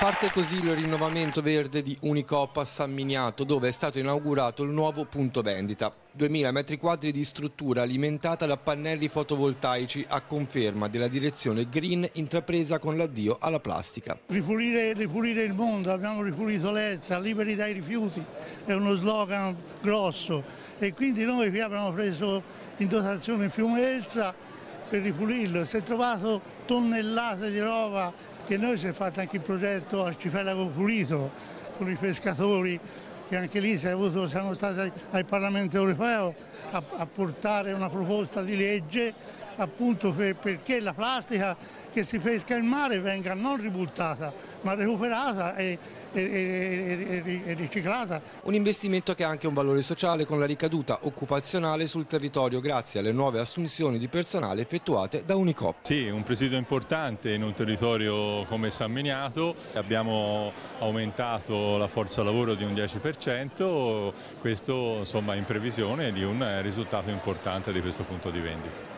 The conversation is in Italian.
Parte così il rinnovamento verde di Unicop a San Miniato, dove è stato inaugurato il nuovo punto vendita. 2000 m2 di struttura alimentata da pannelli fotovoltaici a conferma della direzione green intrapresa con l'addio alla plastica. Ripulire, ripulire il mondo, abbiamo ripulito l'Elsa, liberi dai rifiuti, è uno slogan grosso e quindi noi qui abbiamo preso in dotazione il fiume Elsa per ripulirlo. Si è trovato tonnellate di roba che noi si è fatto anche il progetto Arcipelago Pulito con i pescatori che anche lì avuto, siamo stati al Parlamento europeo a, a, portare una proposta di legge appunto per, perché la plastica che si pesca in mare venga non ributtata ma recuperata e, e, e, e, riciclata. Un investimento che ha anche un valore sociale con la ricaduta occupazionale sul territorio grazie alle nuove assunzioni di personale effettuate da Unicop. Sì, un presidio importante in un territorio come San Miniato, abbiamo aumentato la forza lavoro di un 10%, questo insomma in previsione di un risultato importante di questo punto di vendita.